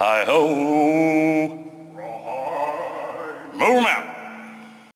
Hi ho. Rawhide. Move out.